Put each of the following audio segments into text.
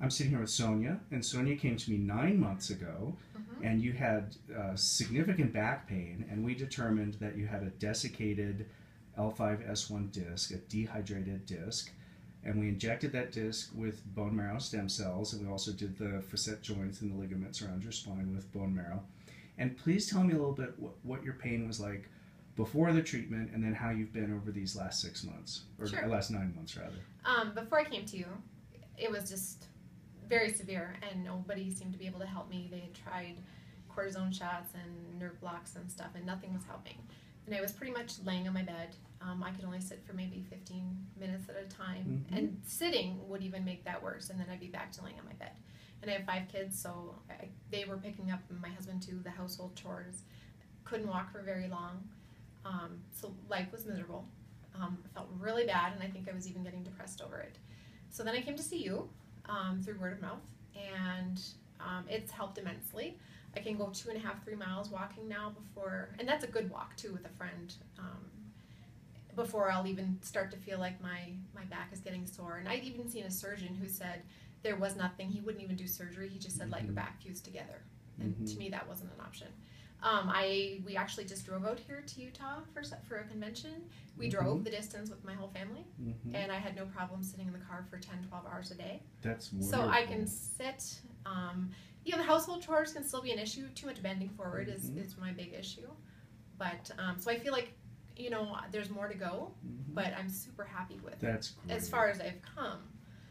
I'm sitting here with Sonia, and Sonia came to me nine months ago, Mhm. and you had uh, significant back pain, and we determined that you had a desiccated L5S1 disc, a dehydrated disc, and we injected that disc with bone marrow stem cells, and we also did the facet joints and the ligaments around your spine with bone marrow. And please tell me a little bit what, what your pain was like before the treatment, and then how you've been over these last six months, or Sure. last nine months rather. Um, before I came to you, it was just very severe, and nobody seemed to be able to help me. They had tried cortisone shots and nerve blocks and stuff, and nothing was helping. And I was pretty much laying on my bed. Um, I could only sit for maybe 15 minutes at a time, Mhm. and sitting would even make that worse. And then I'd be back to laying on my bed. And I have five kids, so I, they were picking up my husband too the household chores. Couldn't walk for very long, um, so life was miserable. Um, I felt really bad, and I think I was even getting depressed over it. So then I came to see you um, through word of mouth, and um, it's helped immensely. I can go two and a half, three miles walking now before, and that's a good walk too with a friend. Um, before I'll even start to feel like my my back is getting sore, and I've even seen a surgeon who said there was nothing. He wouldn't even do surgery. He just said let your Mhm. back fuse together, and Mhm. to me that wasn't an option. Um, I we actually just drove out here to Utah for for a convention. We Mhm. drove the distance with my whole family, hmm and I had no problem sitting in the car for 10, 12 hours a day. That's wonderful. So I can sit. Um, you know, the household chores can still be an issue. Too much bending forward is, is my big issue. But um, so I feel like, you know, there's more to go, Mhm. but I'm super happy with That's great. as far as I've come.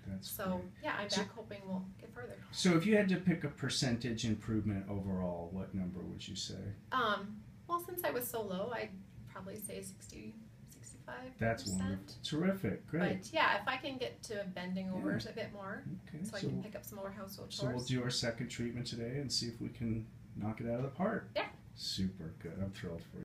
That's So great. yeah, I'm So- back hoping we'll get further. So if you had to pick a percentage improvement overall, what number would you say? Um, well, since I was so low, I'd probably say 60, 65 That's wonderful. Terrific. Great. But yeah, if I can get to bending over a bit more, Okay. so I So, can pick up some more household chores. so we'll do our second treatment today and see if we can knock it out of the park. Yeah. Super good. I'm thrilled for you.